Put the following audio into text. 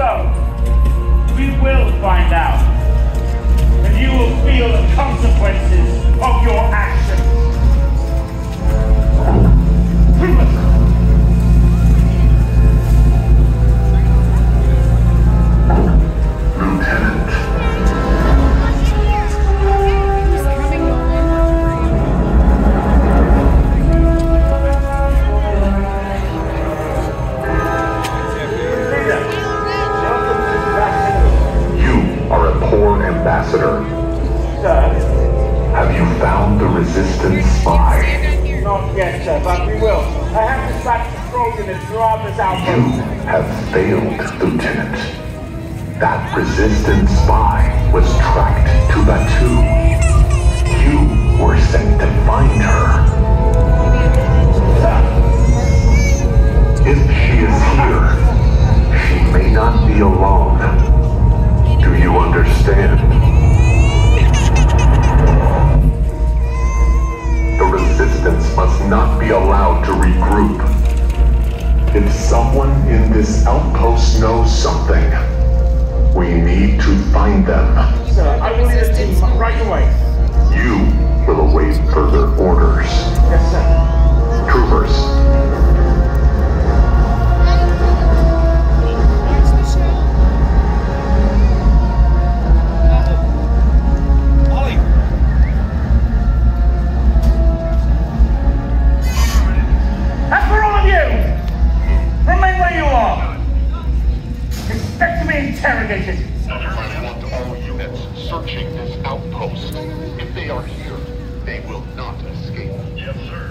so, we will find out. Ambassador. Sir, Have you found the resistance spy? Stand on here. not yet, sir, but we will. I have the dispatched patrols in the Dravis You outpost. have failed, Lieutenant. That resistance spy was tracked to Batuu. Allowed to regroup. If someone in this outpost knows something, we need to find them. Sir, I will lead a team right away. You will await further interrogated. I want all units searching this outpost. If they are here, they will not escape. Yes, sir.